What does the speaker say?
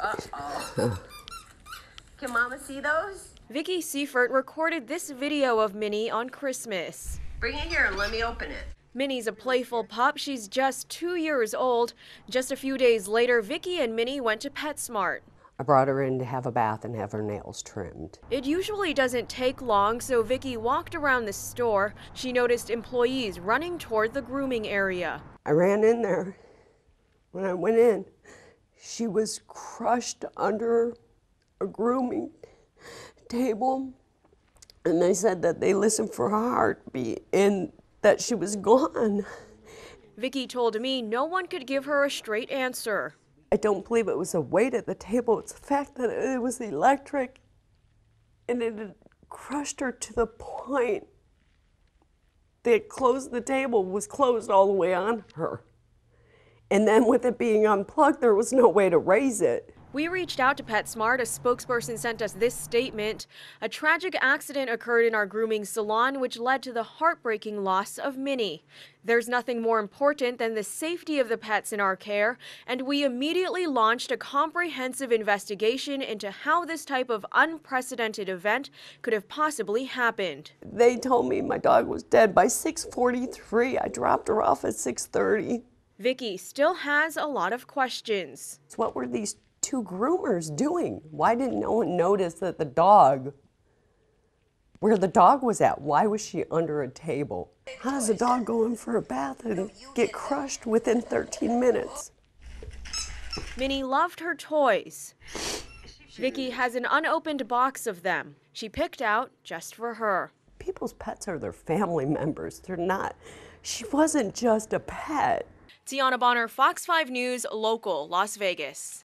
Uh-oh. Can Mama see those? Vicky Seifert recorded this video of Minnie on Christmas. Bring it here and let me open it. Minnie's a playful pup. She's just two years old. Just a few days later, Vicky and Minnie went to PetSmart. I brought her in to have a bath and have her nails trimmed. It usually doesn't take long, so Vicky walked around the store. She noticed employees running toward the grooming area. I ran in there. When I went in, she was crushed under a grooming table. And they said that they listened for her heartbeat and that she was gone. Vicky told me no one could give her a straight answer. I don't believe it was a weight at the table. It's the fact that it was electric and it had crushed her to the point that closed the table was closed all the way on her. And then with it being unplugged, there was no way to raise it. We reached out to PetSmart. A spokesperson sent us this statement. A tragic accident occurred in our grooming salon, which led to the heartbreaking loss of Minnie. There's nothing more important than the safety of the pets in our care, and we immediately launched a comprehensive investigation into how this type of unprecedented event could have possibly happened. They told me my dog was dead by 6:43. I dropped her off at 6:30. Vicky still has a lot of questions. What were these two groomers doing? Why didn't no one notice that the dog, where the dog was at, why was she under a table? How does a dog go in for a bath and get crushed within 13 minutes? Minnie loved her toys. Vicky has an unopened box of them. She picked out just for her. People's pets are their family members. They're not. She wasn't just a pet. Tiana Bonner, Fox 5 News, local, Las Vegas.